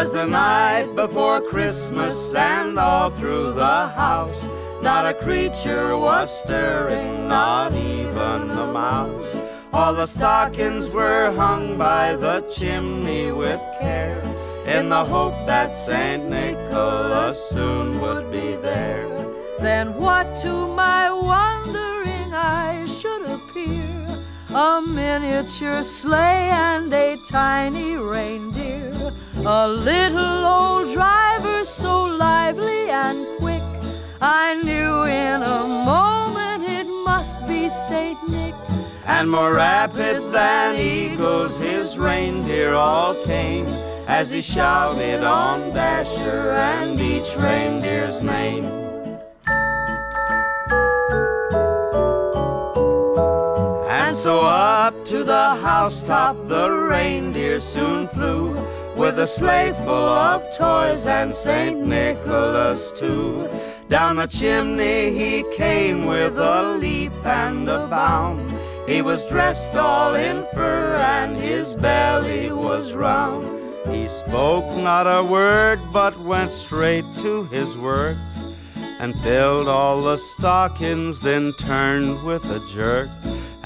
'Twas the night before Christmas, and all through the house, not a creature was stirring, not even a mouse. All the stockings were hung by the chimney with care, in the hope that St. Nicholas soon would be there. Then what to my wondering eyes should appear? A miniature sleigh and a tiny reindeer. A little old driver so lively and quick. I knew in a moment it must be Saint Nick. And more rapid than eagles his reindeer all came as he shouted on Dasher and each reindeer's name. So up to the housetop the reindeer soon flew with a sleigh full of toys and St. Nicholas too. Down the chimney he came with a leap and a bound. He was dressed all in fur and his belly was round. He spoke not a word but went straight to his work and filled all the stockings, then turned with a jerk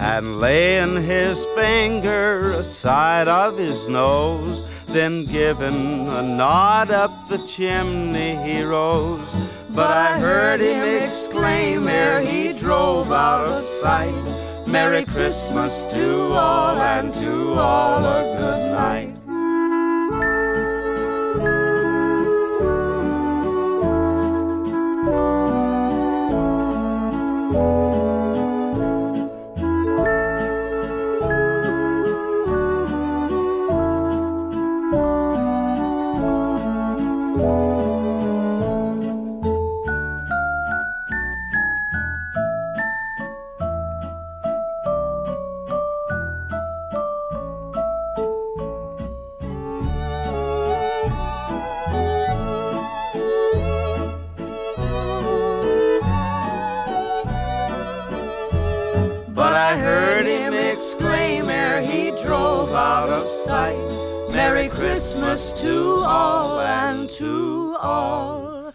and laying his finger aside of his nose, then giving a nod up the chimney he rose. But I heard him exclaim ere he drove out of sight, Merry Christmas to all and to all a good night. But I heard him exclaim ere he drove out of sight, Merry Christmas to all and to all.